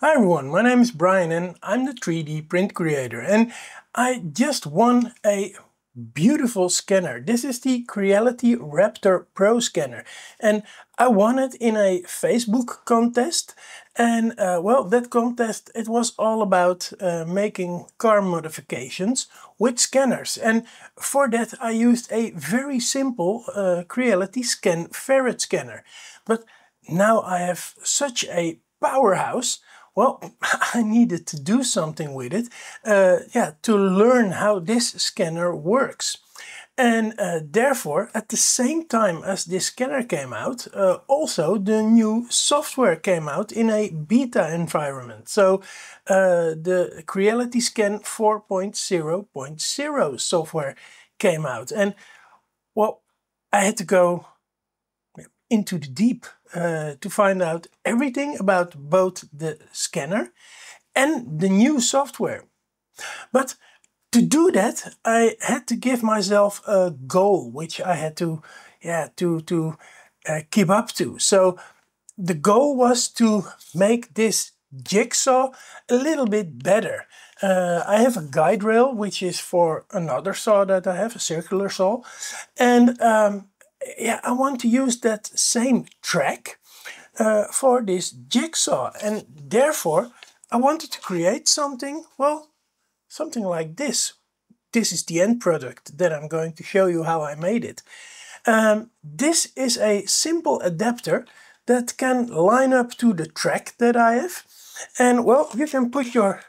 Hi everyone, my name is Brian and I'm the 3D print creator and I just won a beautiful scanner. This is the Creality Raptor Pro scanner and I won it in a Facebook contest and uh, well that contest it was all about uh, making car modifications with scanners and for that I used a very simple uh, Creality Scan Ferret scanner but now I have such a powerhouse well, I needed to do something with it, uh, yeah, to learn how this scanner works. And uh, therefore, at the same time as this scanner came out, uh, also the new software came out in a beta environment. So uh, the Creality Scan 4.0.0 software came out. And well, I had to go into the deep uh, to find out everything about both the scanner and the new software. But to do that, I had to give myself a goal, which I had to, yeah, to to uh, keep up to. So the goal was to make this jigsaw a little bit better. Uh, I have a guide rail, which is for another saw that I have, a circular saw, and um, yeah, I want to use that same track uh, for this jigsaw and therefore I wanted to create something, well, something like this. This is the end product that I'm going to show you how I made it. Um, this is a simple adapter that can line up to the track that I have and well, you can put your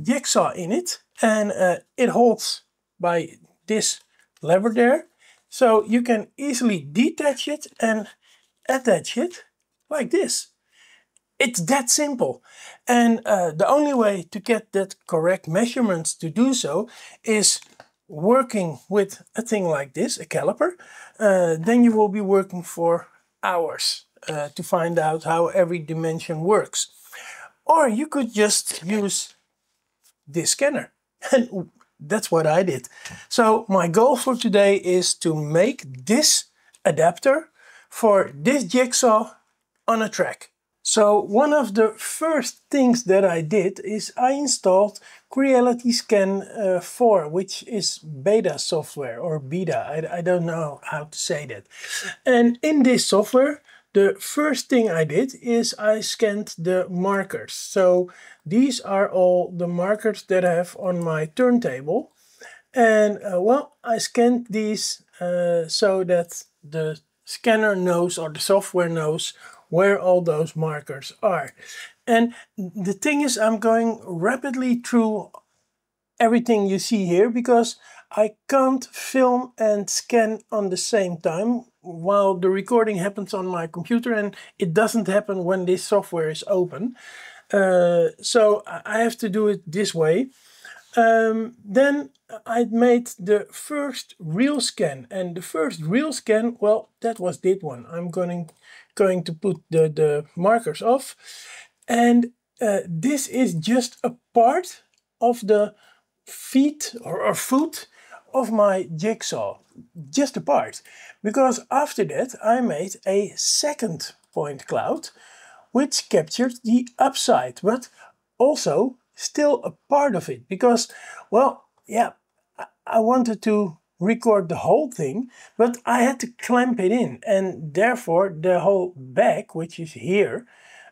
jigsaw in it and uh, it holds by this lever there so you can easily detach it and attach it like this. It's that simple. And uh, the only way to get that correct measurements to do so is working with a thing like this, a caliper. Uh, then you will be working for hours uh, to find out how every dimension works. Or you could just use this scanner. And that's what I did. So my goal for today is to make this adapter for this jigsaw on a track. So one of the first things that I did is I installed Creality Scan uh, 4, which is beta software or beta, I, I don't know how to say that. And in this software, the first thing I did is I scanned the markers. So these are all the markers that I have on my turntable. And uh, well, I scanned these uh, so that the scanner knows or the software knows where all those markers are. And the thing is, I'm going rapidly through everything you see here because I can't film and scan on the same time while the recording happens on my computer and it doesn't happen when this software is open. Uh, so I have to do it this way. Um, then I made the first real scan and the first real scan, well, that was this one. I'm going, going to put the, the markers off and uh, this is just a part of the feet or, or foot of my jigsaw, just a part. Because after that I made a second point cloud which captured the upside, but also still a part of it. Because, well, yeah, I wanted to record the whole thing, but I had to clamp it in and therefore the whole back, which is here,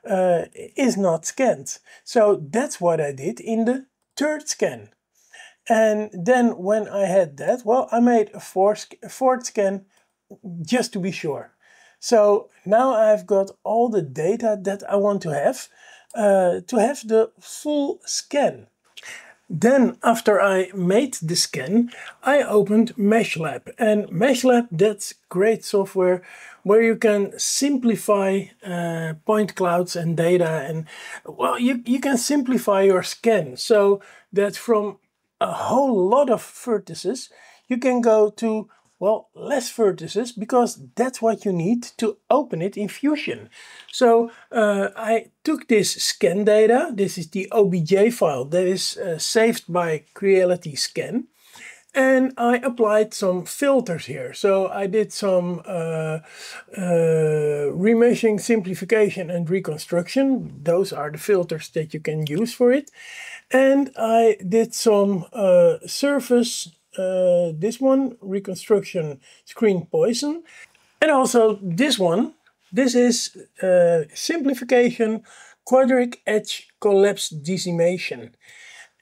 uh, is not scanned. So that's what I did in the third scan. And then when I had that, well, I made a fourth, a fourth scan just to be sure. So now I've got all the data that I want to have uh, to have the full scan. Then after I made the scan, I opened MeshLab. And MeshLab, that's great software where you can simplify uh, point clouds and data and well, you, you can simplify your scan so that from a whole lot of vertices, you can go to, well, less vertices because that's what you need to open it in Fusion. So uh, I took this scan data, this is the OBJ file that is uh, saved by Creality Scan. and I applied some filters here. So I did some uh, uh, remeshing, simplification and reconstruction. Those are the filters that you can use for it. And I did some uh, surface, uh, this one, reconstruction screen Poisson. And also this one, this is uh, simplification, quadric edge collapse decimation.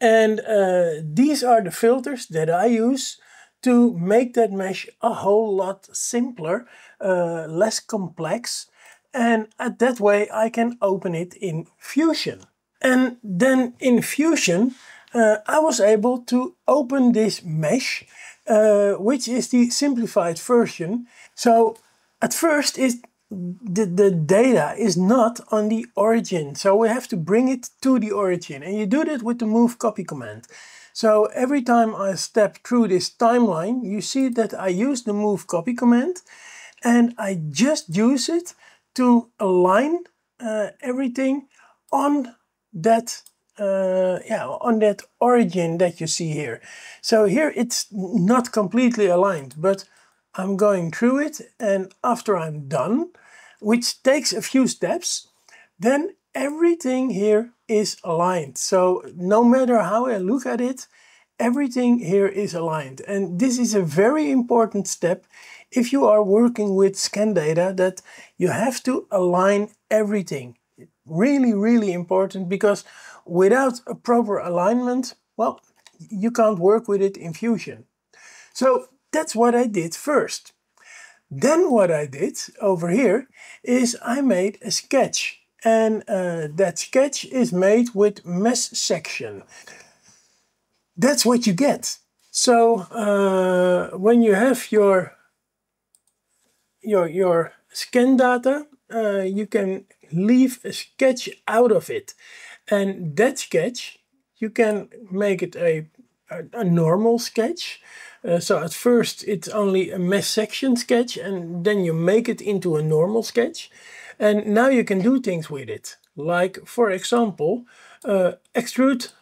And uh, these are the filters that I use to make that mesh a whole lot simpler, uh, less complex. And at that way I can open it in Fusion. And then in Fusion uh, I was able to open this mesh, uh, which is the simplified version. So at first it the, the data is not on the origin. So we have to bring it to the origin. And you do that with the move copy command. So every time I step through this timeline, you see that I use the move copy command and I just use it to align uh, everything on that uh, yeah, on that origin that you see here. So here it's not completely aligned, but I'm going through it and after I'm done, which takes a few steps, then everything here is aligned. So no matter how I look at it, everything here is aligned. And this is a very important step if you are working with scan data that you have to align everything. Really, really important because without a proper alignment, well, you can't work with it in Fusion. So that's what I did first. Then what I did over here is I made a sketch and uh, that sketch is made with mesh section. That's what you get. So uh, when you have your your your scan data, uh, you can leave a sketch out of it, and that sketch you can make it a a, a normal sketch uh, so at first it's only a mesh section sketch and then you make it into a normal sketch. And now you can do things with it. Like for example, uh, extrude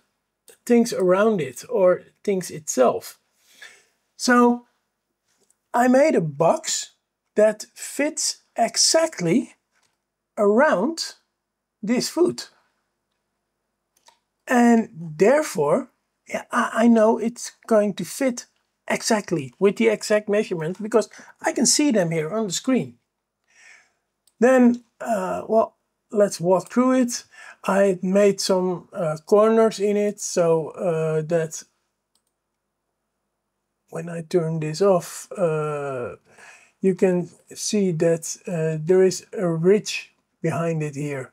things around it or things itself. So I made a box that fits exactly around this foot. And therefore, yeah, I know it's going to fit exactly with the exact measurement because I can see them here on the screen. Then, uh, well, let's walk through it. I made some uh, corners in it so uh, that when I turn this off, uh, you can see that uh, there is a ridge behind it here.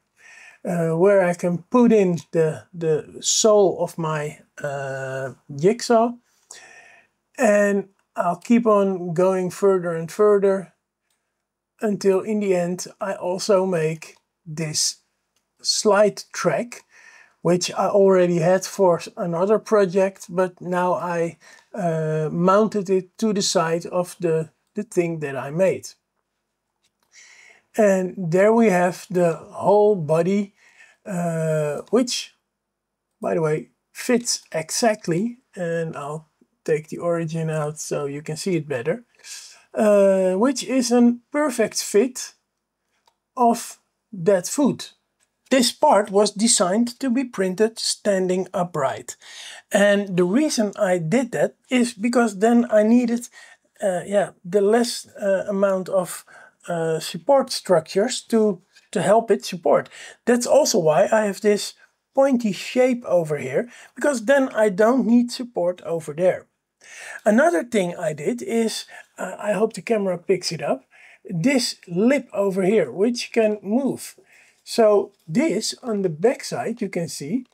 Uh, where I can put in the, the sole of my jigsaw and I'll keep on going further and further until in the end I also make this slide track which I already had for another project but now I uh, mounted it to the side of the, the thing that I made. And there we have the whole body uh, which by the way fits exactly and I'll take the origin out so you can see it better, uh, which is a perfect fit of that foot. This part was designed to be printed standing upright. And the reason I did that is because then I needed uh, yeah, the less uh, amount of uh, support structures to, to help it support. That's also why I have this pointy shape over here, because then I don't need support over there. Another thing I did is, uh, I hope the camera picks it up, this lip over here, which can move. So this on the back side, you can see,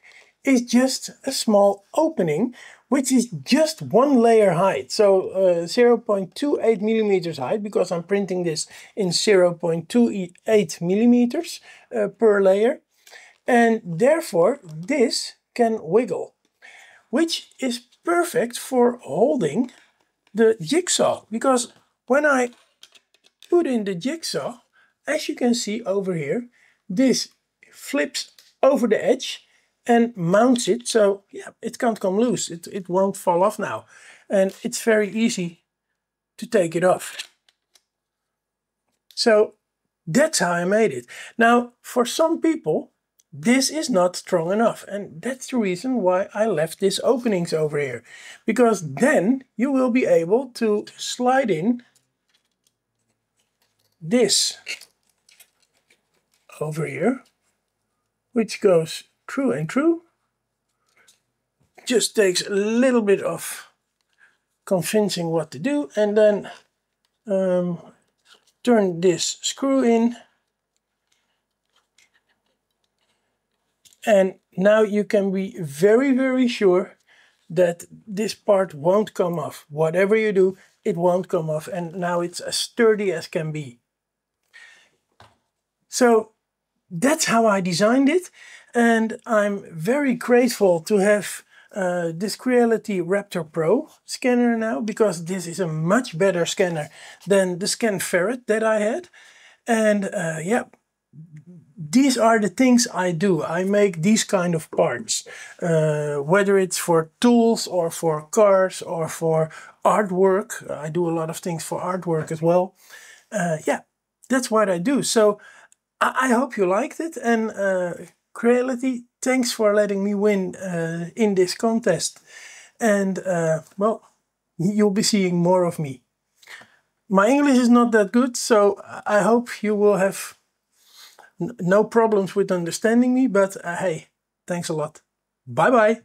is just a small opening, which is just one layer height. So uh, 0.28 millimeters height, because I'm printing this in 0.28 millimeters uh, per layer. And therefore, this can wiggle, which is perfect for holding the jigsaw because when I put in the jigsaw, as you can see over here, this flips over the edge and mounts it so yeah it can't come loose it, it won't fall off now and it's very easy to take it off. So that's how I made it. Now, for some people, this is not strong enough. And that's the reason why I left these openings over here. Because then you will be able to slide in this over here, which goes true and true. Just takes a little bit of convincing what to do and then um, turn this screw in. And now you can be very very sure that this part won't come off. Whatever you do it won't come off. And now it's as sturdy as can be. So that's how I designed it and I'm very grateful to have uh, this Creality Raptor Pro scanner now because this is a much better scanner than the Scan Ferret that I had. And uh, yeah, these are the things I do. I make these kind of parts, uh, whether it's for tools or for cars or for artwork. I do a lot of things for artwork as well. Uh, yeah, that's what I do. So I, I hope you liked it and uh, Creality, thanks for letting me win uh, in this contest. And uh, well, you'll be seeing more of me. My English is not that good, so I hope you will have no problems with understanding me, but uh, hey, thanks a lot. Bye bye.